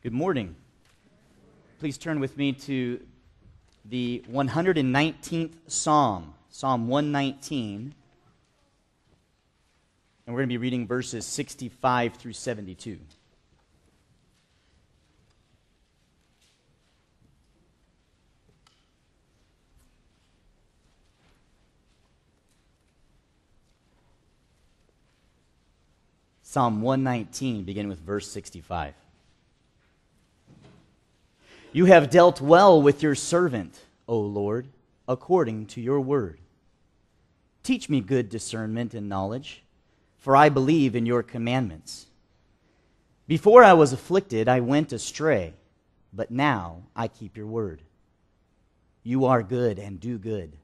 Good morning. Please turn with me to the 119th Psalm, Psalm 119. And we're going to be reading verses 65 through 72. Psalm 119, begin with verse 65. You have dealt well with your servant, O Lord, according to your word. Teach me good discernment and knowledge, for I believe in your commandments. Before I was afflicted, I went astray, but now I keep your word. You are good and do good.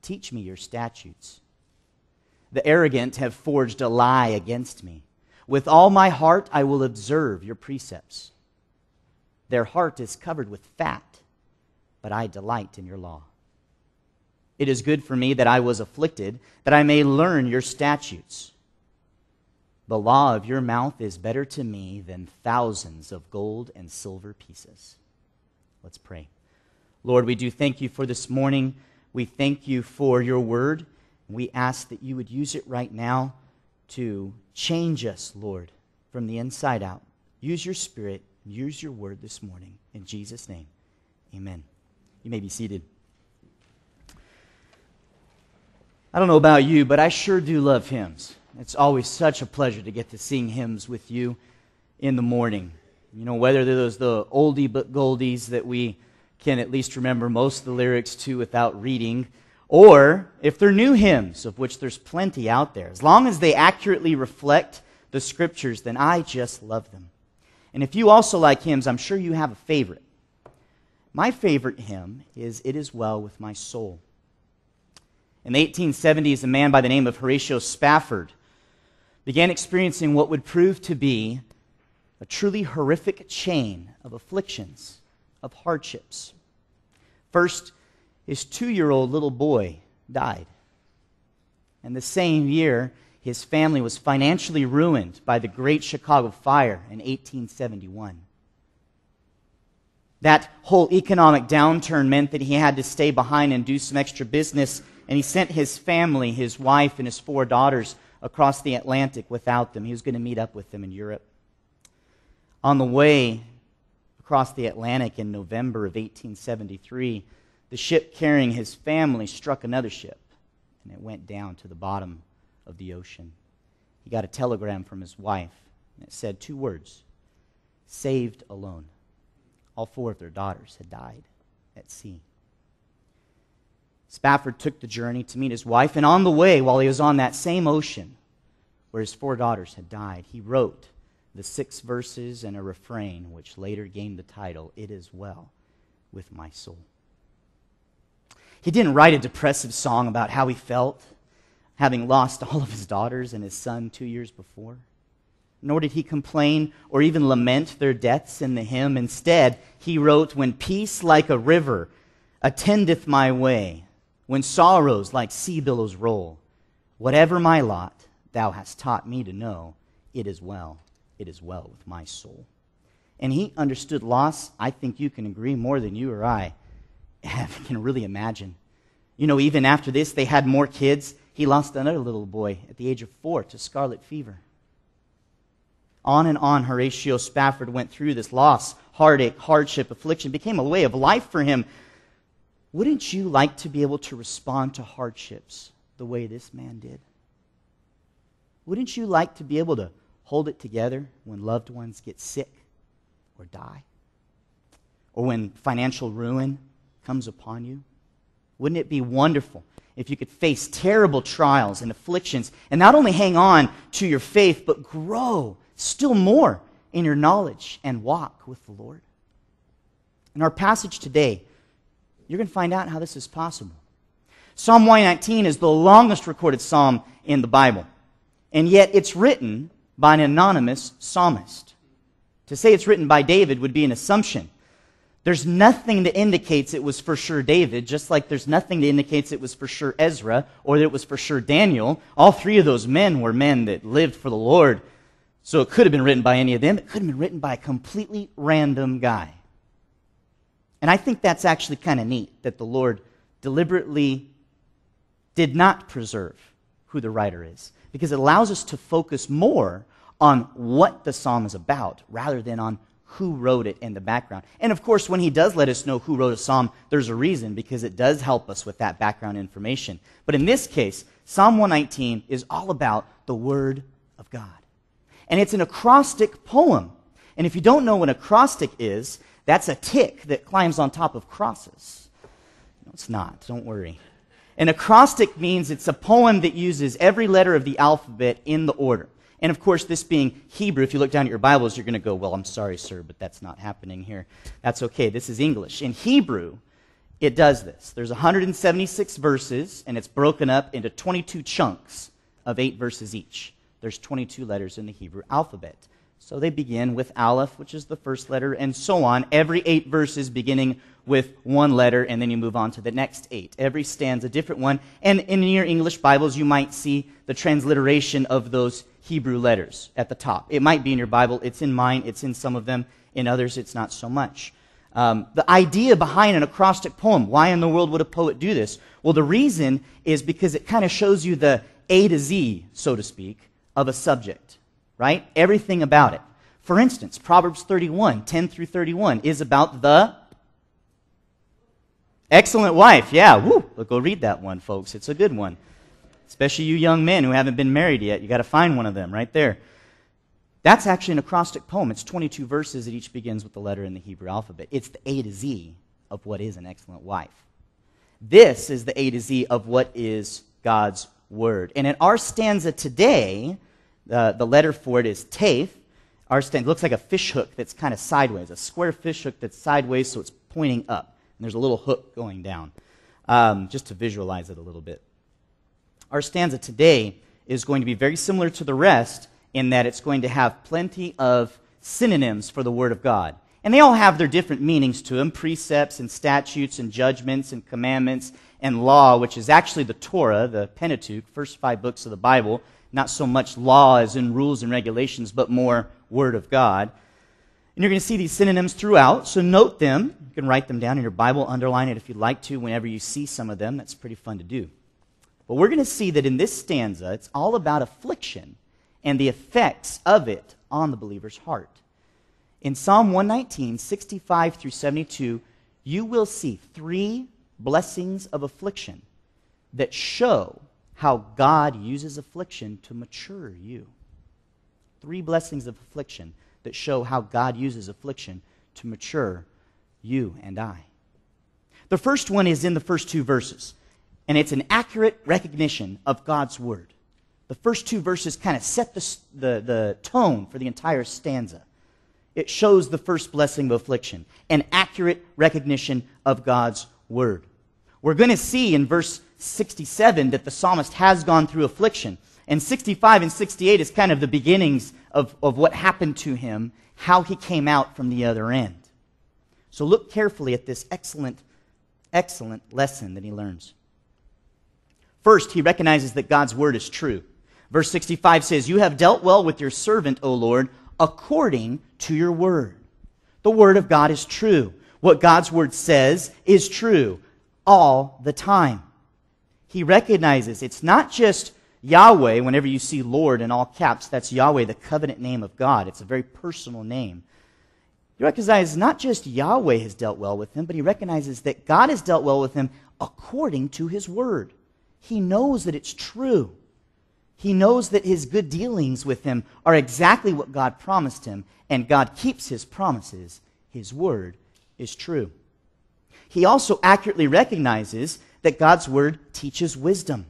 Teach me your statutes. The arrogant have forged a lie against me. With all my heart, I will observe your precepts. Their heart is covered with fat, but I delight in your law. It is good for me that I was afflicted, that I may learn your statutes. The law of your mouth is better to me than thousands of gold and silver pieces. Let's pray. Lord, we do thank you for this morning. We thank you for your word. We ask that you would use it right now to change us, Lord, from the inside out. Use your spirit use your word this morning. In Jesus' name, amen. You may be seated. I don't know about you, but I sure do love hymns. It's always such a pleasure to get to sing hymns with you in the morning. You know, whether they're those the oldie but goldies that we can at least remember most of the lyrics to without reading, or if they're new hymns, of which there's plenty out there. As long as they accurately reflect the scriptures, then I just love them. And if you also like hymns, I'm sure you have a favorite. My favorite hymn is It Is Well With My Soul. In the 1870s, a man by the name of Horatio Spafford began experiencing what would prove to be a truly horrific chain of afflictions, of hardships. First, his two year old little boy died. And the same year, his family was financially ruined by the Great Chicago Fire in 1871. That whole economic downturn meant that he had to stay behind and do some extra business, and he sent his family, his wife, and his four daughters across the Atlantic without them. He was going to meet up with them in Europe. On the way across the Atlantic in November of 1873, the ship carrying his family struck another ship, and it went down to the bottom of the ocean. He got a telegram from his wife, and it said two words saved alone. All four of their daughters had died at sea. Spafford took the journey to meet his wife, and on the way, while he was on that same ocean where his four daughters had died, he wrote the six verses and a refrain which later gained the title, It Is Well with My Soul. He didn't write a depressive song about how he felt having lost all of his daughters and his son two years before. Nor did he complain or even lament their deaths in the hymn. Instead, he wrote, When peace like a river attendeth my way, when sorrows like sea billows roll, whatever my lot, thou hast taught me to know, it is well, it is well with my soul. And he understood loss, I think you can agree, more than you or I can really imagine. You know, even after this, they had more kids. He lost another little boy at the age of four to scarlet fever. On and on, Horatio Spafford went through this loss, heartache, hardship, affliction, became a way of life for him. Wouldn't you like to be able to respond to hardships the way this man did? Wouldn't you like to be able to hold it together when loved ones get sick or die? Or when financial ruin comes upon you? Wouldn't it be wonderful if you could face terrible trials and afflictions and not only hang on to your faith, but grow still more in your knowledge and walk with the Lord? In our passage today, you're going to find out how this is possible. Psalm 119 is the longest recorded psalm in the Bible, and yet it's written by an anonymous psalmist. To say it's written by David would be an assumption. There's nothing that indicates it was for sure David, just like there's nothing that indicates it was for sure Ezra or that it was for sure Daniel. All three of those men were men that lived for the Lord So it could have been written by any of them. It could have been written by a completely random guy. And I think that's actually kind of neat that the Lord deliberately did not preserve who the writer is because it allows us to focus more on what the psalm is about rather than on who wrote it in the background. And of course, when he does let us know who wrote a psalm, there's a reason because it does help us with that background information. But in this case, Psalm 119 is all about the Word of God. And it's an acrostic poem. And if you don't know what acrostic is, that's a tick that climbs on top of crosses. No, it's not. Don't worry. An acrostic means it's a poem that uses every letter of the alphabet in the order. And of course, this being Hebrew, if you look down at your Bibles, you're going to go, Well, I'm sorry, sir, but that's not happening here. That's okay. This is English. In Hebrew, it does this. There's 176 verses, and it's broken up into 22 chunks of eight verses each. There's 22 letters in the Hebrew alphabet. So they begin with Aleph, which is the first letter, and so on. Every eight verses beginning with one letter, and then you move on to the next eight. Every stanza, a different one. And in your English Bibles, you might see the transliteration of those Hebrew letters at the top. It might be in your Bible. It's in mine. It's in some of them. In others, it's not so much. Um, the idea behind an acrostic poem, why in the world would a poet do this? Well, the reason is because it kind of shows you the A to Z, so to speak, of a subject, right? Everything about it. For instance, Proverbs 31, 10 through 31, is about the excellent wife. Yeah, woo, go read that one, folks. It's a good one especially you young men who haven't been married yet. You got to find one of them right there. That's actually an acrostic poem. It's 22 verses. It each begins with the letter in the Hebrew alphabet. It's the A to Z of what is an excellent wife. This is the A to Z of what is God's word. And in our stanza today, uh, the letter for it is Teth. Our stanza looks like a fish hook that's kind of sideways, a square fish hook that's sideways, so it's pointing up. And there's a little hook going down, um, just to visualize it a little bit our stanza today is going to be very similar to the rest in that it's going to have plenty of synonyms for the Word of God. And they all have their different meanings to them precepts and statutes and judgments and commandments and law, which is actually the Torah, the Pentateuch, first five books of the Bible. Not so much law as in rules and regulations, but more Word of God. And you're going to see these synonyms throughout, so note them. You can write them down in your Bible, underline it if you'd like to whenever you see some of them. That's pretty fun to do. But we're going to see that in this stanza, it's all about affliction and the effects of it on the believer's heart. In Psalm 119, 65 through 72, you will see three blessings of affliction that show how God uses affliction to mature you. Three blessings of affliction that show how God uses affliction to mature you and I. The first one is in the first two verses and it's an accurate recognition of God's word. The first two verses kind of set the, the, the tone for the entire stanza. It shows the first blessing of affliction, an accurate recognition of God's word. We're going to see in verse 67 that the psalmist has gone through affliction. And 65 and 68 is kind of the beginnings of, of what happened to him, how he came out from the other end. So look carefully at this excellent, excellent lesson that he learns. First, he recognizes that God's word is true. Verse 65 says, You have dealt well with your servant, O Lord, according to your word. The word of God is true. What God's word says is true all the time. He recognizes it's not just Yahweh, whenever you see Lord in all caps, that's Yahweh, the covenant name of God. It's a very personal name. He recognizes not just Yahweh has dealt well with him, but he recognizes that God has dealt well with him according to his word. He knows that it's true. He knows that his good dealings with him are exactly what God promised him, and God keeps his promises. His word is true. He also accurately recognizes that God's word teaches wisdom.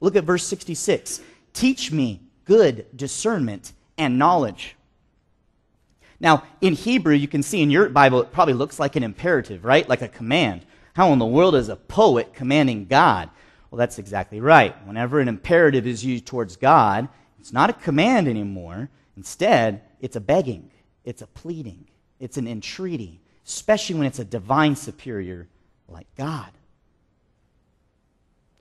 Look at verse 66. Teach me good discernment and knowledge. Now, in Hebrew, you can see in your Bible, it probably looks like an imperative, right? Like a command. How in the world is a poet commanding God? Well, that's exactly right. Whenever an imperative is used towards God, it's not a command anymore. Instead, it's a begging, it's a pleading, it's an entreaty, especially when it's a divine superior like God.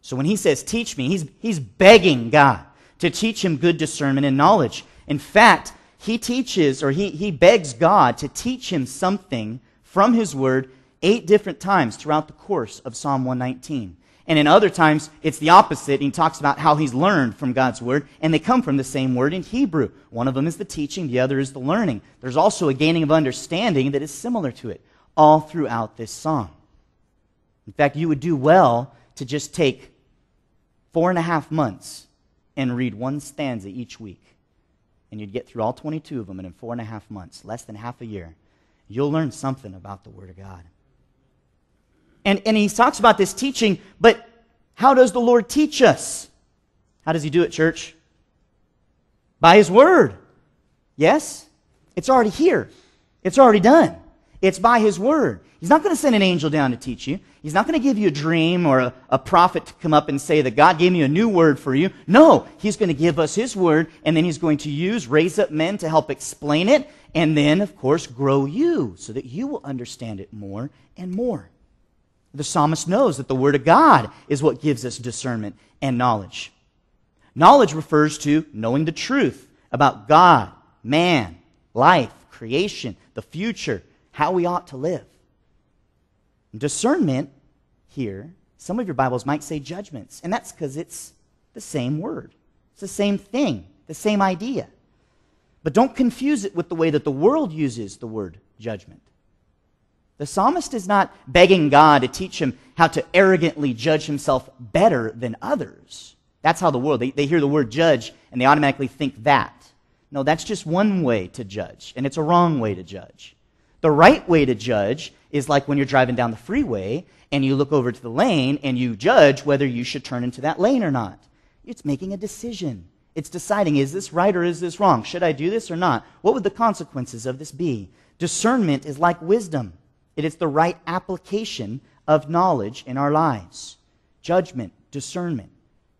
So when he says, Teach me, he's, he's begging God to teach him good discernment and knowledge. In fact, he teaches or he, he begs God to teach him something from his word eight different times throughout the course of Psalm 119. And in other times, it's the opposite. He talks about how he's learned from God's word, and they come from the same word in Hebrew. One of them is the teaching, the other is the learning. There's also a gaining of understanding that is similar to it all throughout this song. In fact, you would do well to just take four and a half months and read one stanza each week. And you'd get through all 22 of them and in four and a half months, less than half a year. You'll learn something about the Word of God. And, and he talks about this teaching, but how does the Lord teach us? How does he do it, church? By his word. Yes? It's already here. It's already done. It's by his word. He's not going to send an angel down to teach you. He's not going to give you a dream or a, a, prophet to come up and say that God gave me a new word for you. No, he's going to give us his word, and then he's going to use, raise up men to help explain it, and then, of course, grow you so that you will understand it more and more. The psalmist knows that the Word of God is what gives us discernment and knowledge. Knowledge refers to knowing the truth about God, man, life, creation, the future, how we ought to live. Discernment here, some of your Bibles might say judgments, and that's because it's the same word. It's the same thing, the same idea. But don't confuse it with the way that the world uses the word judgment. The psalmist is not begging God to teach him how to arrogantly judge himself better than others. That's how the world, they, they hear the word judge and they automatically think that. No, that's just one way to judge, and it's a wrong way to judge. The right way to judge is like when you're driving down the freeway and you look over to the lane and you judge whether you should turn into that lane or not. It's making a decision. It's deciding, is this right or is this wrong? Should I do this or not? What would the consequences of this be? Discernment is like wisdom. It is the right application of knowledge in our lives. Judgment, discernment,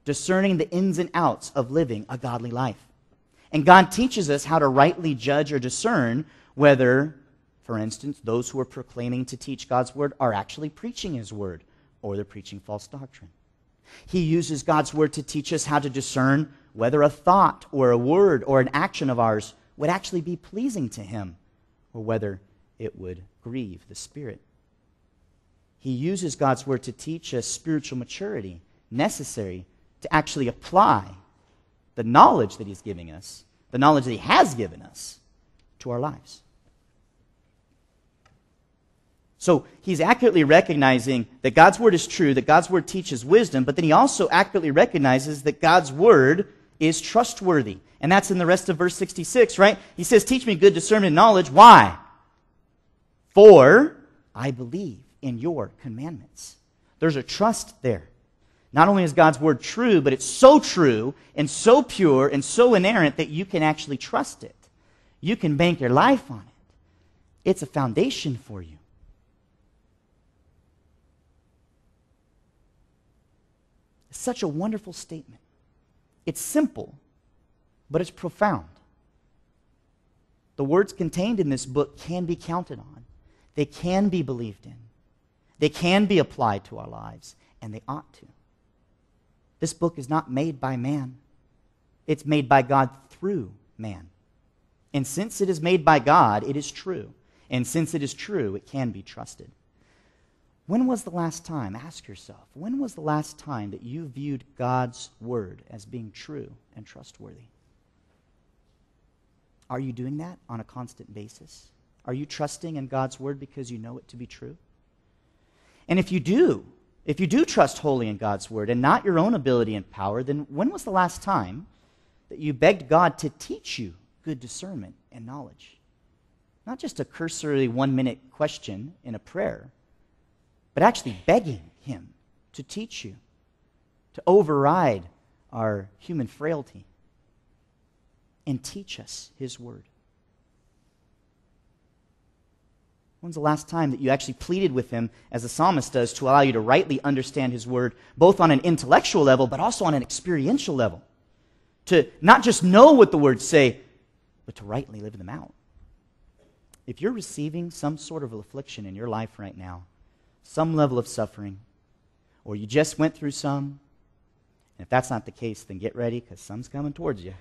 discerning the ins and outs of living a godly life. And God teaches us how to rightly judge or discern whether, for instance, those who are proclaiming to teach God's word are actually preaching his word or they're preaching false doctrine. He uses God's word to teach us how to discern whether a thought or a word or an action of ours would actually be pleasing to him or whether it would grieve the Spirit. He uses God's word to teach us spiritual maturity necessary to actually apply the knowledge that He's giving us, the knowledge that He has given us, to our lives. So he's accurately recognizing that God's word is true, that God's word teaches wisdom, but then he also accurately recognizes that God's word is trustworthy. And that's in the rest of verse 66, right? He says, Teach me good discernment and knowledge. Why? For I believe in your commandments. There's a trust there. Not only is God's word true, but it's so true and so pure and so inerrant that you can actually trust it. You can bank your life on it. It's a foundation for you. Such a wonderful statement. It's simple, but it's profound. The words contained in this book can be counted on. They can be believed in, they can be applied to our lives, and they ought to. This book is not made by man, it's made by God through man. And since it is made by God, it is true. And since it is true, it can be trusted. When was the last time, ask yourself, when was the last time that you viewed God's word as being true and trustworthy? Are you doing that on a constant basis? Are you trusting in God's word because you know it to be true? And if you do, if you do trust wholly in God's word and not your own ability and power, then when was the last time that you begged God to teach you good discernment and knowledge? Not just a cursory one minute question in a prayer, but actually begging Him to teach you, to override our human frailty and teach us His word. When's the last time that you actually pleaded with him, as the psalmist does, to allow you to rightly understand his word, both on an intellectual level, but also on an experiential level? To not just know what the words say, but to rightly live them out. If you're receiving some sort of affliction in your life right now, some level of suffering, or you just went through some, and if that's not the case, then get ready because some's coming towards you.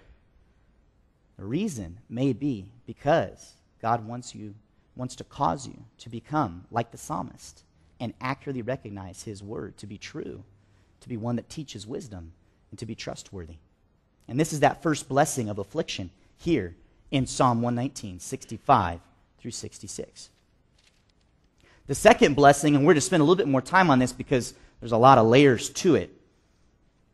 The reason may be because God wants you wants to cause you to become like the psalmist and accurately recognize his word to be true, to be one that teaches wisdom, and to be trustworthy. And this is that first blessing of affliction here in Psalm 119, 65 through 66. The second blessing, and we're going to spend a little bit more time on this because there's a lot of layers to it.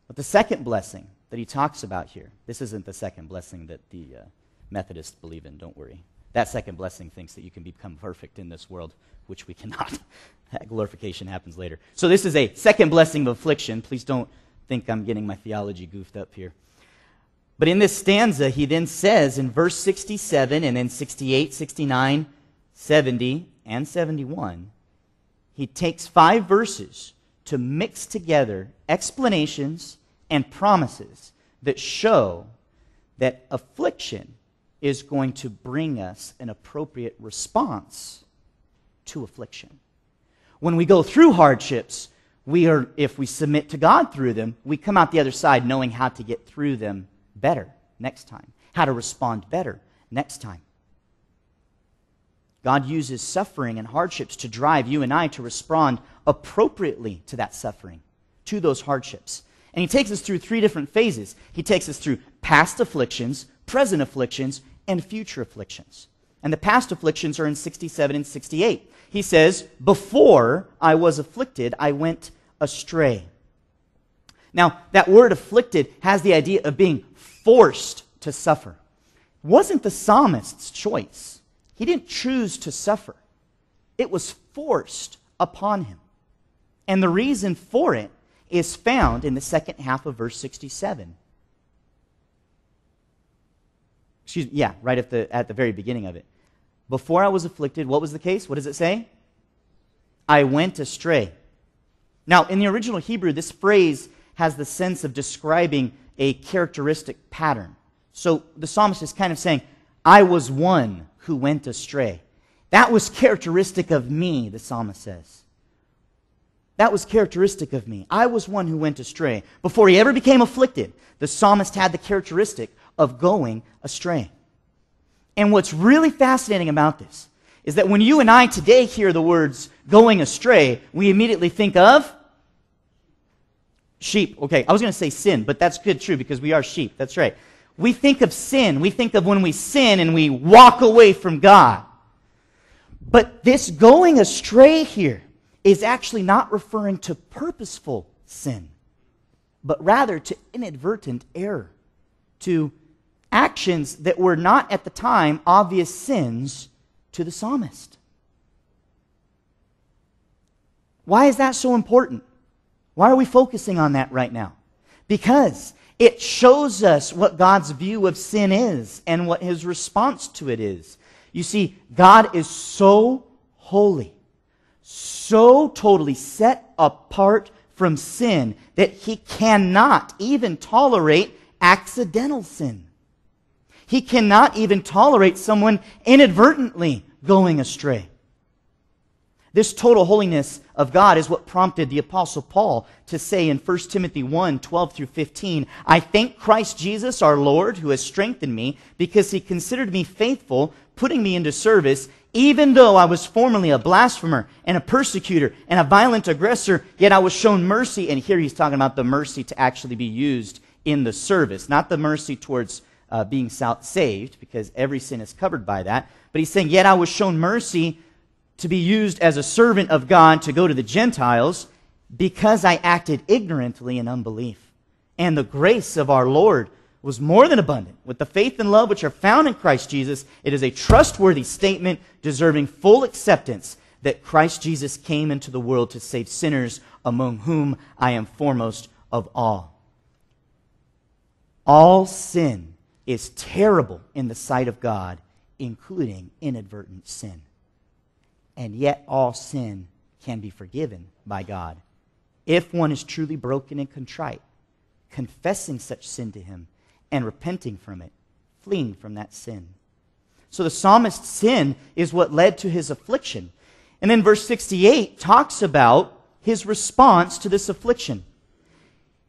But the second blessing that he talks about here, this isn't the second blessing that the uh, Methodists believe in, don't worry. That second blessing thinks that you can become perfect in this world, which we cannot. that glorification happens later. So this is a second blessing of affliction. Please don't think I'm getting my theology goofed up here. But in this stanza, he then says in verse 67 and then 68, 69, 70, and 71, he takes five verses to mix together explanations and promises that show that affliction is going to bring us an appropriate response to affliction. When we go through hardships, we are, if we submit to God through them, we come out the other side knowing how to get through them better next time, how to respond better next time. God uses suffering and hardships to drive you and I to respond appropriately to that suffering, to those hardships. And he takes us through three different phases. He takes us through past afflictions, present afflictions, and future afflictions. And the past afflictions are in 67 and 68. He says, Before I was afflicted, I went astray. Now, that word afflicted has the idea of being forced to suffer. Wasn't the psalmist's choice. He didn't choose to suffer. It was forced upon him. And the reason for it is found in the second half of verse 67. Excuse me, yeah, right at the, at the very beginning of it. Before I was afflicted, what was the case? What does it say? I went astray. Now, in the original Hebrew, this phrase has the sense of describing a characteristic pattern. So the psalmist is kind of saying, I was one who went astray. That was characteristic of me, the psalmist says. That was characteristic of me. I was one who went astray. Before he ever became afflicted, the psalmist had the characteristic of going astray. And what's really fascinating about this is that when you and I today hear the words going astray, we immediately think of sheep. Okay, I was going to say sin, but that's good, true, because we are sheep. That's right. We think of sin. We think of when we sin and we walk away from God. But this going astray here is actually not referring to purposeful sin, but rather to inadvertent error, to actions that were not at the time obvious sins to the psalmist. Why is that so important? Why are we focusing on that right now? Because it shows us what God's view of sin is and what his response to it is. You see, God is so holy, so totally set apart from sin that he cannot even tolerate accidental sin. He cannot even tolerate someone inadvertently going astray. This total holiness of God is what prompted the apostle Paul to say in 1 Timothy 1, 12 through 15, I thank Christ Jesus our Lord who has strengthened me because he considered me faithful, putting me into service, even though I was formerly a blasphemer and a persecutor and a violent aggressor, yet I was shown mercy. And here he's talking about the mercy to actually be used in the service, not the mercy towards uh, being saved, because every sin is covered by that. But he's saying, Yet I was shown mercy to be used as a servant of God to go to the Gentiles because I acted ignorantly in unbelief. And the grace of our Lord was more than abundant. With the faith and love which are found in Christ Jesus, it is a trustworthy statement deserving full acceptance that Christ Jesus came into the world to save sinners, among whom I am foremost of all. All sin is terrible in the sight of God, including inadvertent sin. And yet, all sin can be forgiven by God if one is truly broken and contrite, confessing such sin to Him and repenting from it, fleeing from that sin. So the psalmist's sin is what led to his affliction. And then verse 68 talks about his response to this affliction.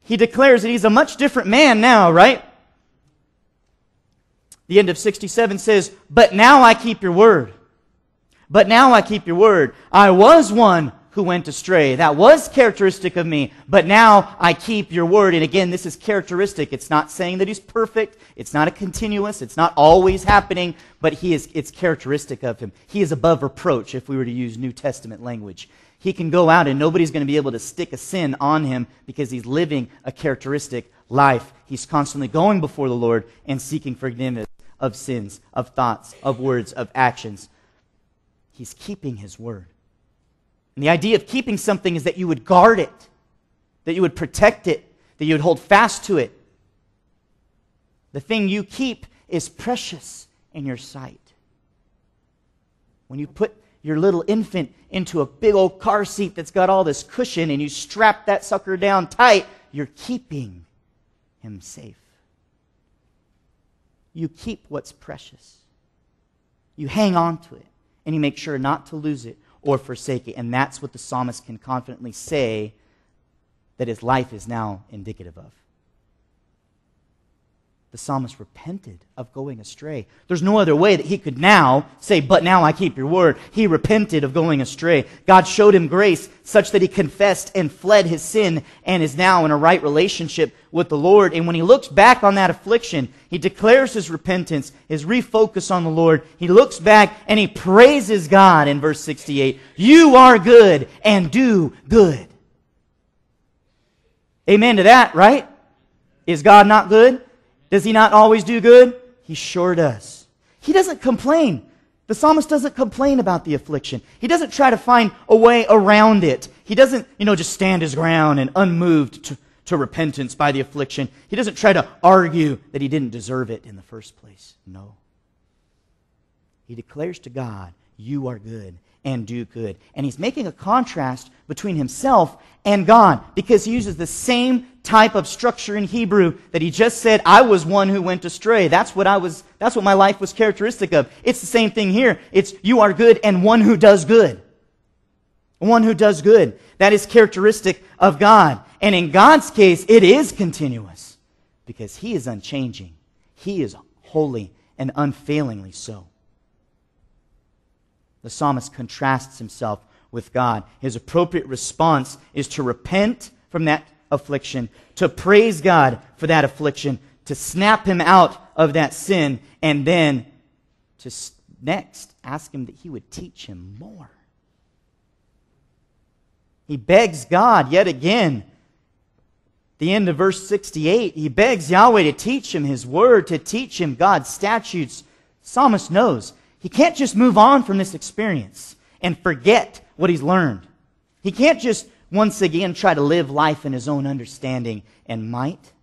He declares that he's a much different man now, right? The end of 67 says, But now I keep your word. But now I keep your word. I was one who went astray. That was characteristic of me, but now I keep your word. And again, this is characteristic. It's not saying that he's perfect. It's not a continuous. It's not always happening, but he is, it's characteristic of him. He is above reproach if we were to use New Testament language. He can go out and nobody's going to be able to stick a sin on him because he's living a characteristic life. He's constantly going before the Lord and seeking forgiveness of sins, of thoughts, of words, of actions. He's keeping his word. And the idea of keeping something is that you would guard it, that you would protect it, that you would hold fast to it. The thing you keep is precious in your sight. When you put your little infant into a big old car seat that's got all this cushion and you strap that sucker down tight, you're keeping him safe. You keep what's precious. You hang on to it and he makes sure not to lose it or forsake it. And that's what the psalmist can confidently say that his life is now indicative of. The psalmist repented of going astray. There's no other way that he could now say, But now I keep your word. He repented of going astray. God showed him grace such that he confessed and fled his sin and is now in a right relationship with the Lord. And when he looks back on that affliction, he declares his repentance, his refocus on the Lord. He looks back and he praises God in verse 68. You are good and do good. Amen to that, right? Is God not good? Does he not always do good? He sure does. He doesn't complain. The psalmist doesn't complain about the affliction. He doesn't try to find a way around it. He doesn't, you know, just stand his ground and unmoved to, to repentance by the affliction. He doesn't try to argue that he didn't deserve it in the first place. No. He declares to God, You are good and do good. And he's making a contrast between himself and God because he uses the same type of structure in Hebrew that he just said, I was one who went astray. That's what I was, that's what my life was characteristic of. It's the same thing here. It's you are good and one who does good. One who does good. That is characteristic of God. And in God's case, it is continuous because he is unchanging. He is holy and unfailingly so. The psalmist contrasts himself with God. His appropriate response is to repent from that affliction, to praise God for that affliction, to snap him out of that sin, and then to next ask him that he would teach him more. He begs God yet again. The end of verse 68, he begs Yahweh to teach him his word, to teach him God's statutes. Psalmist knows he can't just move on from this experience and forget what he's learned. He can't just once again try to live life in his own understanding and might.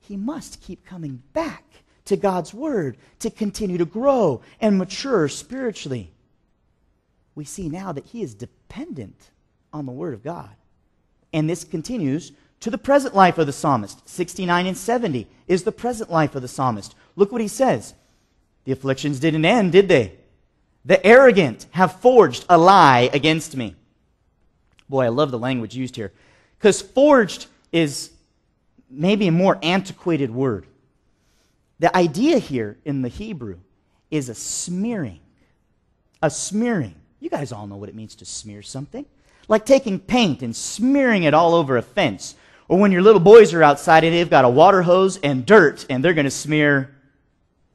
He must keep coming back to God's Word to continue to grow and mature spiritually. We see now that he is dependent on the Word of God. And this continues to the present life of the psalmist. 69 and 70 is the present life of the psalmist. Look what he says. The afflictions didn't end, did they? The arrogant have forged a lie against me. Boy, I love the language used here. Because forged is maybe a more antiquated word. The idea here in the Hebrew is a smearing. A smearing. You guys all know what it means to smear something. Like taking paint and smearing it all over a fence. Or when your little boys are outside and they've got a water hose and dirt and they're going to smear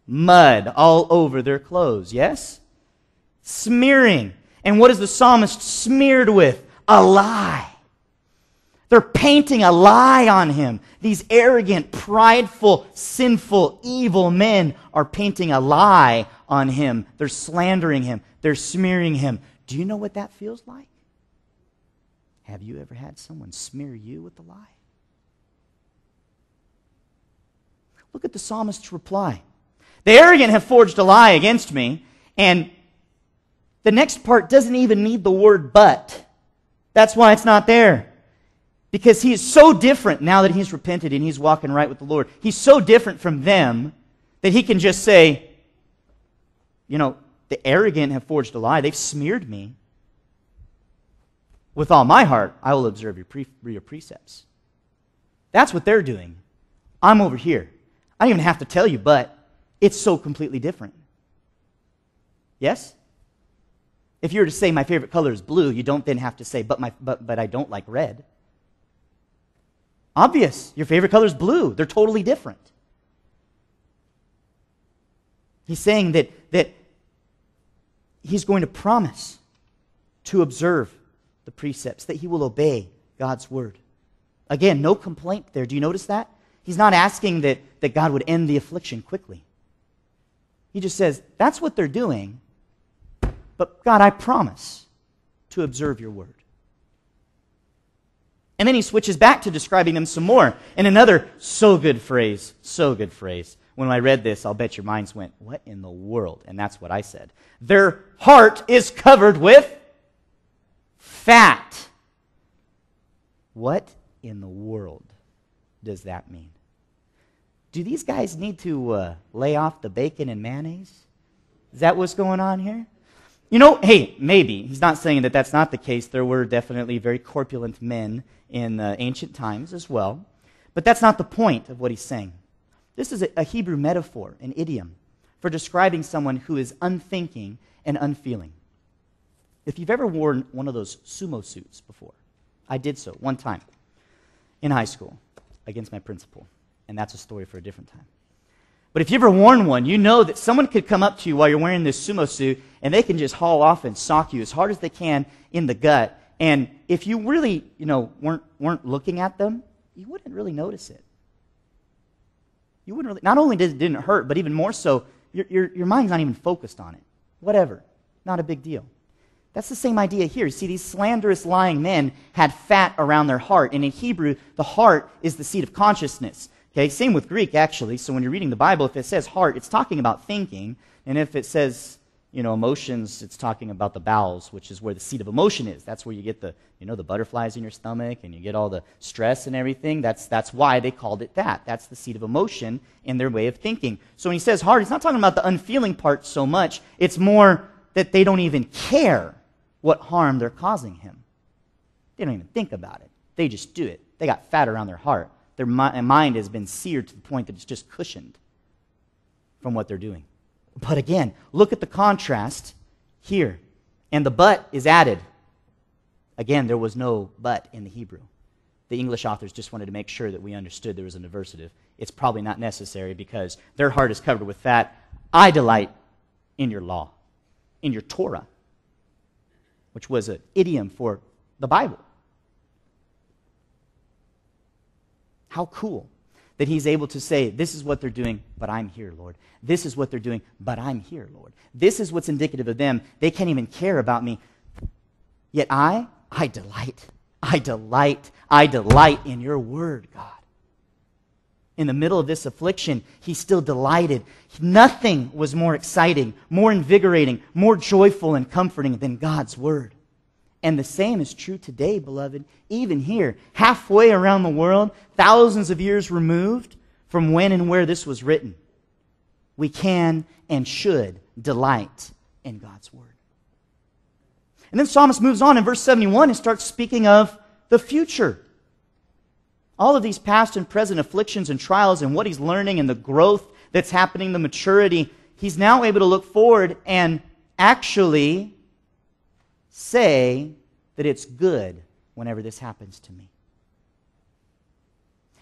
mud all over their clothes. Yes? Smearing. And what is the psalmist smeared with? A lie. They're painting a lie on him. These arrogant, prideful, sinful, evil men are painting a lie on him. They're slandering him. They're smearing him. Do you know what that feels like? Have you ever had someone smear you with a lie? Look at the psalmist's reply. The arrogant have forged a lie against me. And the next part doesn't even need the word but. That's why it's not there. Because he is so different now that he's repented and he's walking right with the Lord. He's so different from them that he can just say, you know, the arrogant have forged a lie. They've smeared me. With all my heart, I will observe your, pre- your precepts. That's what they're doing. I'm over here. I don't even have to tell you, but It's so completely different. Yes? If you were to say my favorite color is blue, you don't then have to say, but, my, but, but I don't like red. Obvious. Your favorite color is blue. They're totally different. He's saying that, that he's going to promise to observe the precepts, that he will obey God's word. Again, no complaint there. Do you notice that? He's not asking that, that God would end the affliction quickly. He just says, That's what they're doing, but God, I promise to observe your word. And then he switches back to describing them some more in another so good phrase, so good phrase. When I read this, I'll bet your minds went, What in the world? And that's what I said. Their heart is covered with fat. What in the world does that mean? Do these guys need to uh, lay off the bacon and mayonnaise? Is that what's going on here? You know, hey, maybe. He's not saying that that's not the case. There were definitely very corpulent men in uh, ancient times as well. But that's not the point of what he's saying. This is a, a Hebrew metaphor, an idiom, for describing someone who is unthinking and unfeeling. If you've ever worn one of those sumo suits before, I did so one time in high school against my principal, and that's a story for a different time. But if you've ever worn one, you know that someone could come up to you while you're wearing this sumo suit and they can just haul off and sock you as hard as they can in the gut. And if you really, you know, weren't, weren't looking at them, you wouldn't really notice it. You wouldn't really, not only did it didn't hurt, but even more so, your, your, your mind's not even focused on it. Whatever. Not a big deal. That's the same idea here. See, these slanderous, lying men had fat around their heart. And in Hebrew, the heart is the seat of consciousness. Okay, same with Greek, actually. So when you're reading the Bible, if it says heart, it's talking about thinking. And if it says, you know, emotions, it's talking about the bowels, which is where the seat of emotion is. That's where you get the, you know, the butterflies in your stomach and you get all the stress and everything. That's, that's why they called it that. That's the seat of emotion in their way of thinking. So when he says heart, he's not talking about the unfeeling part so much. It's more that they don't even care what harm they're causing him. They don't even think about it. They just do it. They got fat around their heart. Their mind has been seared to the point that it's just cushioned from what they're doing. But again, look at the contrast here. And the but is added. Again, there was no but in the Hebrew. The English authors just wanted to make sure that we understood there was an aversive. It's probably not necessary because their heart is covered with fat. I delight in your law, in your Torah, which was an idiom for the Bible. How cool that he's able to say, This is what they're doing, but I'm here, Lord. This is what they're doing, but I'm here, Lord. This is what's indicative of them. They can't even care about me. Yet I, I delight. I delight. I delight in your word, God. In the middle of this affliction, he still delighted. Nothing was more exciting, more invigorating, more joyful and comforting than God's word. And the same is true today, beloved, even here, halfway around the world, thousands of years removed from when and where this was written. We can and should delight in God's Word. And then Psalmist moves on in verse 71 and starts speaking of the future. All of these past and present afflictions and trials and what he's learning and the growth that's happening, the maturity, he's now able to look forward and actually say that it's good whenever this happens to me.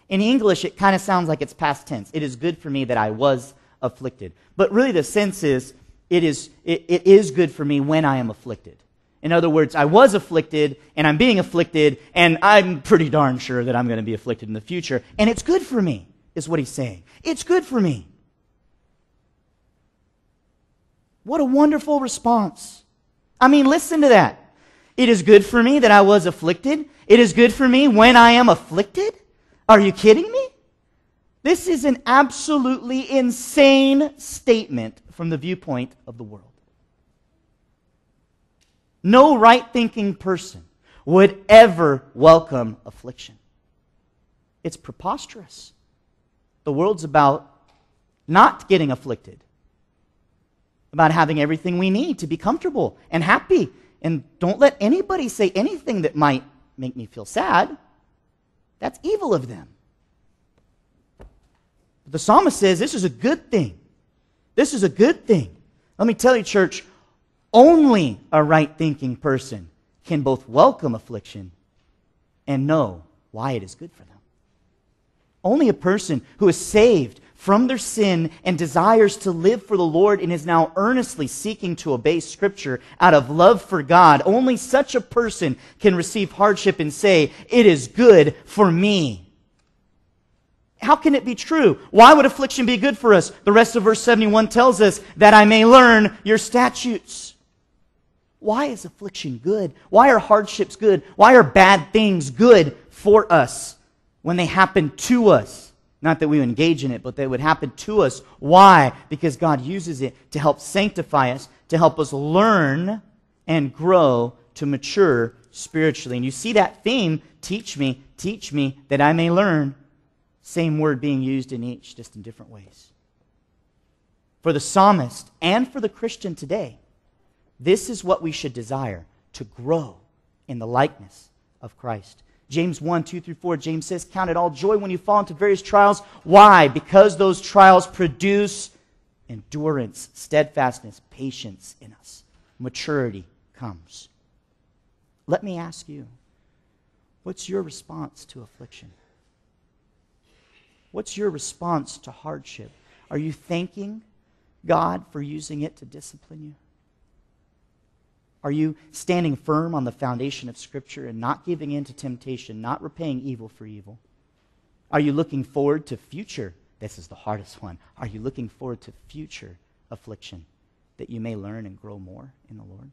In English, it kind of sounds like it's past tense. It is good for me that I was afflicted. But really, the sense is it is, it, it is good for me when I am afflicted. In other words, I was afflicted and I'm being afflicted, and I'm pretty darn sure that I'm going to be afflicted in the future. And it's good for me, is what he's saying. It's good for me. What a wonderful response. I mean, listen to that. It is good for me that I was afflicted. It is good for me when I am afflicted. Are you kidding me? This is an absolutely insane statement from the viewpoint of the world. No right thinking person would ever welcome affliction. It's preposterous. The world's about not getting afflicted about having everything we need to be comfortable and happy. And don't let anybody say anything that might make me feel sad. That's evil of them. The psalmist says this is a good thing. This is a good thing. Let me tell you, church, only a right thinking person can both welcome affliction and know why it is good for them. Only a person who is saved from their sin and desires to live for the Lord and is now earnestly seeking to obey Scripture out of love for God, only such a person can receive hardship and say, It is good for me. How can it be true? Why would affliction be good for us? The rest of verse 71 tells us that I may learn your statutes. Why is affliction good? Why are hardships good? Why are bad things good for us when they happen to us? Not that we engage in it, but they would happen to us. Why? Because God uses it to help sanctify us, to help us learn and grow to mature spiritually. And you see that theme teach me, teach me that I may learn. Same word being used in each, just in different ways. For the psalmist and for the Christian today, this is what we should desire to grow in the likeness of Christ. James 1, 2 through 4, James says, Count it all joy when you fall into various trials. Why? Because those trials produce endurance, steadfastness, patience in us. Maturity comes. Let me ask you, what's your response to affliction? What's your response to hardship? Are you thanking God for using it to discipline you? Are you standing firm on the foundation of Scripture and not giving in to temptation, not repaying evil for evil? Are you looking forward to future? This is the hardest one. Are you looking forward to future affliction that you may learn and grow more in the Lord?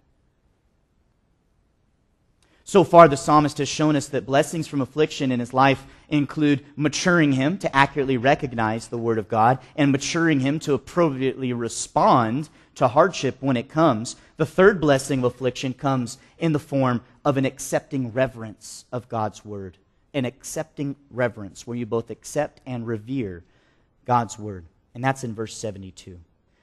So far, the psalmist has shown us that blessings from affliction in his life include maturing him to accurately recognize the Word of God and maturing him to appropriately respond to hardship when it comes. The third blessing of affliction comes in the form of an accepting reverence of God's Word. An accepting reverence, where you both accept and revere God's Word. And that's in verse 72.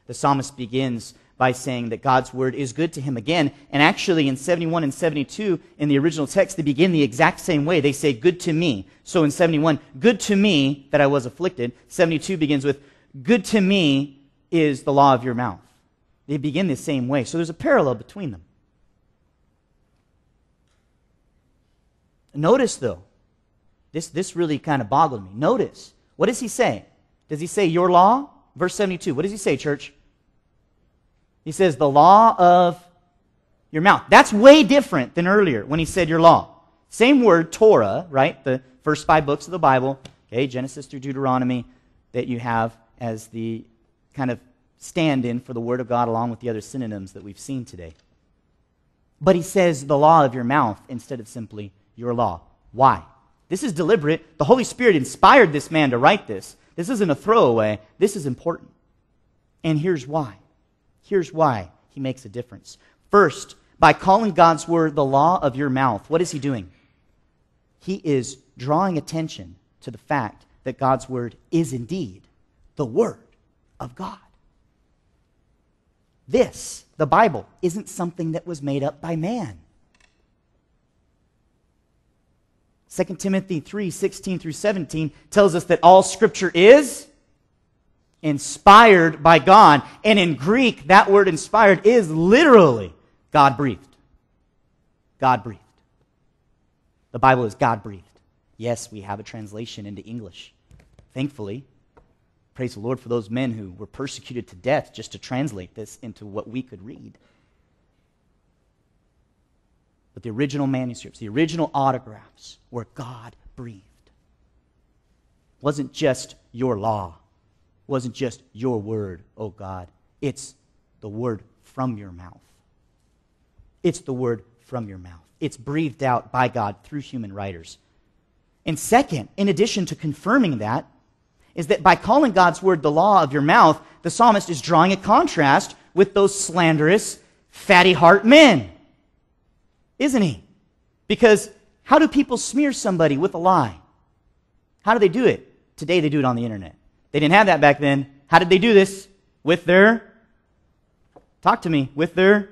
The psalmist begins by saying that God's word is good to him again. And actually, in 71 and 72, in the original text, they begin the exact same way. They say, Good to me. So in 71, good to me that I was afflicted. 72 begins with, Good to me is the law of your mouth. They begin the same way. So there's a parallel between them. Notice, though, this, this really kind of boggled me. Notice, what does he say? Does he say your law? Verse 72. What does he say, church? He says, the law of your mouth. That's way different than earlier when he said your law. Same word, Torah, right? The first five books of the Bible, okay, Genesis through Deuteronomy, that you have as the kind of stand in for the Word of God along with the other synonyms that we've seen today. But he says the law of your mouth instead of simply your law. Why? This is deliberate. The Holy Spirit inspired this man to write this. This isn't a throwaway. This is important. And here's why. Here's why he makes a difference. First, by calling God's word the law of your mouth, what is he doing? He is drawing attention to the fact that God's word is indeed the word of God. This, the Bible, isn't something that was made up by man. 2 Timothy 3 16 through 17 tells us that all scripture is inspired by God. And in Greek, that word inspired is literally God breathed. God breathed. The Bible is God breathed. Yes, we have a translation into English. Thankfully, praise the Lord for those men who were persecuted to death just to translate this into what we could read. But the original manuscripts, the original autographs were God breathed. It wasn't just your law wasn't just your word, oh God. It's the word from your mouth. It's the word from your mouth. It's breathed out by God through human writers. And second, in addition to confirming that, is that by calling God's word the law of your mouth, the psalmist is drawing a contrast with those slanderous, fatty heart men. Isn't he? Because how do people smear somebody with a lie? How do they do it? Today they do it on the internet. They didn't have that back then. How did they do this? With their, talk to me, with their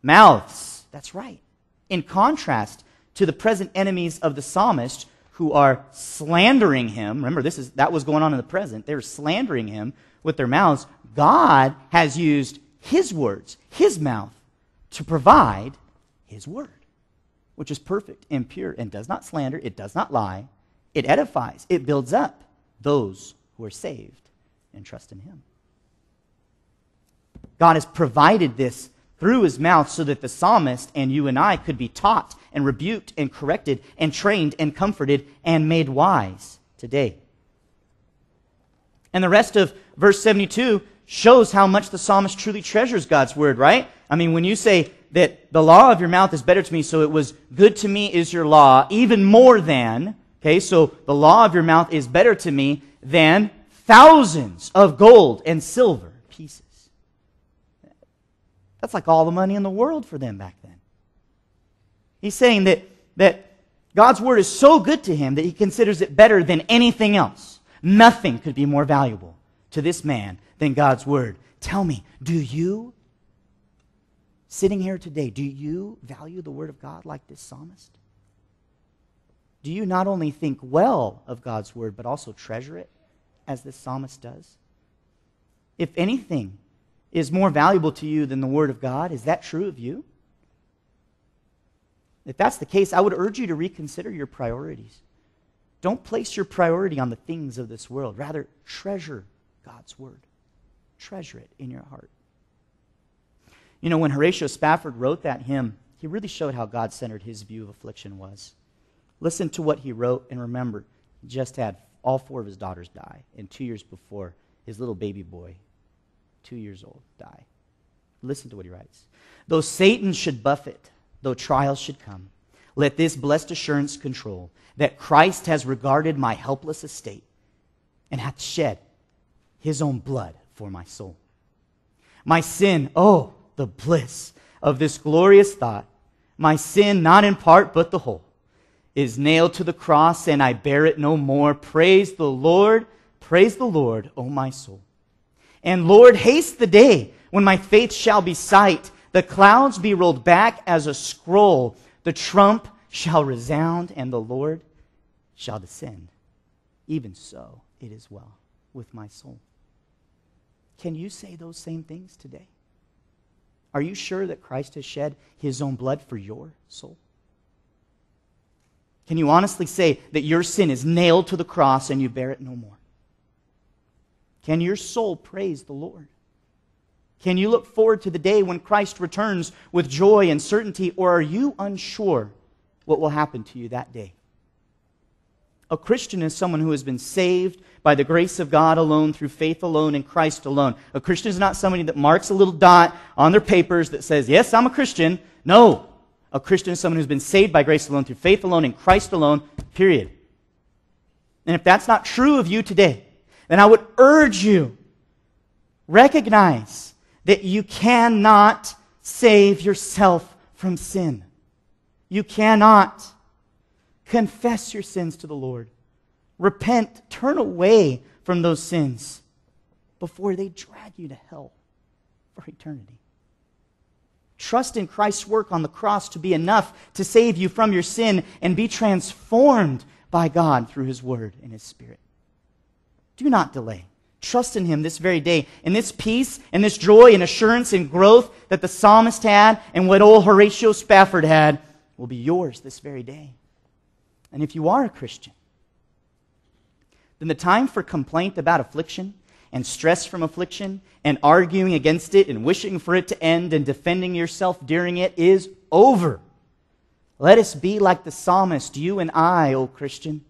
mouths. That's right. In contrast to the present enemies of the psalmist who are slandering him, remember this is, that was going on in the present. They were slandering him with their mouths. God has used his words, his mouth, to provide his word, which is perfect and pure and does not slander, it does not lie, it edifies, it builds up those who are saved and trust in him. God has provided this through his mouth so that the psalmist and you and I could be taught and rebuked and corrected and trained and comforted and made wise today. And the rest of verse 72 shows how much the psalmist truly treasures God's word, right? I mean, when you say that the law of your mouth is better to me, so it was good to me is your law, even more than, okay, so the law of your mouth is better to me than thousands of gold and silver. That's like all the money in the world for them back then. He's saying that, that God's word is so good to him that he considers it better than anything else. Nothing could be more valuable to this man than God's word. Tell me, do you, sitting here today, do you value the word of God like this psalmist? Do you not only think well of God's word, but also treasure it as this psalmist does? If anything, is more valuable to you than the Word of God. Is that true of you? If that's the case, I would urge you to reconsider your priorities. Don't place your priority on the things of this world. Rather, treasure God's Word. Treasure it in your heart. You know, when Horatio Spafford wrote that hymn, he really showed how God centered his view of affliction was. Listen to what he wrote, and remember, he just had all four of his daughters die, and two years before, his little baby boy two years old, die. Listen to what he writes. Though Satan should buffet, though trials should come, let this blessed assurance control that Christ has regarded my helpless estate and hath shed his own blood for my soul. My sin, oh, the bliss of this glorious thought, my sin, not in part but the whole, is nailed to the cross and I bear it no more. Praise the Lord, praise the Lord, O my soul. And Lord, haste the day when my faith shall be sight, the clouds be rolled back as a scroll, the trump shall resound, and the Lord shall descend. Even so, it is well with my soul. Can you say those same things today? Are you sure that Christ has shed his own blood for your soul? Can you honestly say that your sin is nailed to the cross and you bear it no more? Can your soul praise the Lord? Can you look forward to the day when Christ returns with joy and certainty, or are you unsure what will happen to you that day? A Christian is someone who has been saved by the grace of God alone, through faith alone, in Christ alone. A Christian is not somebody that marks a little dot on their papers that says, Yes, I'm a Christian. No. A Christian is someone who's been saved by grace alone, through faith alone, in Christ alone, period. And if that's not true of you today, then I would urge you recognize that you cannot save yourself from sin. You cannot. Confess your sins to the Lord. Repent, turn away from those sins before they drag you to hell for eternity. Trust in Christ's work on the cross to be enough to save you from your sin and be transformed by God through His Word and His Spirit. Do not delay. Trust in him this very day. And this peace and this joy and assurance and growth that the psalmist had and what old Horatio Spafford had will be yours this very day. And if you are a Christian, then the time for complaint about affliction and stress from affliction and arguing against it and wishing for it to end and defending yourself during it is over. Let us be like the psalmist, you and I, O Christian.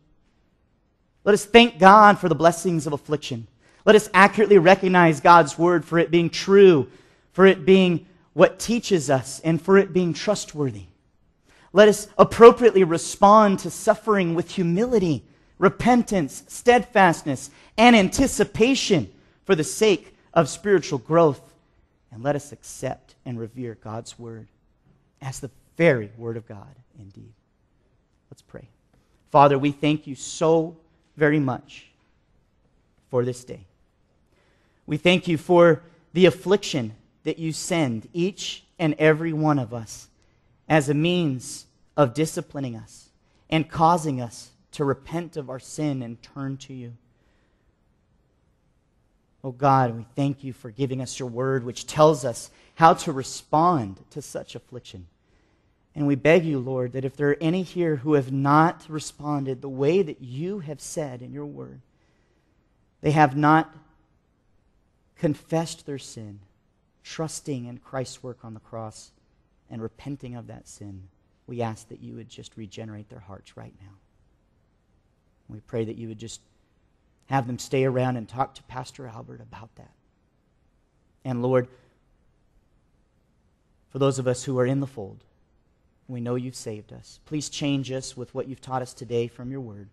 Let us thank God for the blessings of affliction. Let us accurately recognize God's word for it being true, for it being what teaches us, and for it being trustworthy. Let us appropriately respond to suffering with humility, repentance, steadfastness, and anticipation for the sake of spiritual growth. And let us accept and revere God's word as the very word of God indeed. Let's pray. Father, we thank you so very much for this day. We thank you for the affliction that you send each and every one of us as a means of disciplining us and causing us to repent of our sin and turn to you. Oh God, we thank you for giving us your word, which tells us how to respond to such affliction. And we beg you, Lord, that if there are any here who have not responded the way that you have said in your word, they have not confessed their sin, trusting in Christ's work on the cross, and repenting of that sin, we ask that you would just regenerate their hearts right now. We pray that you would just have them stay around and talk to Pastor Albert about that. And Lord, for those of us who are in the fold, we know you've saved us. Please change us with what you've taught us today from your word.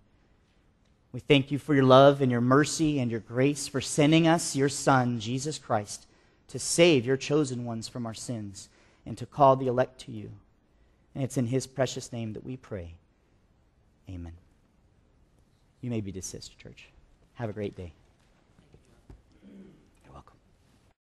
We thank you for your love and your mercy and your grace for sending us your Son, Jesus Christ, to save your chosen ones from our sins and to call the elect to you. And it's in his precious name that we pray. Amen. You may be dismissed, church. Have a great day.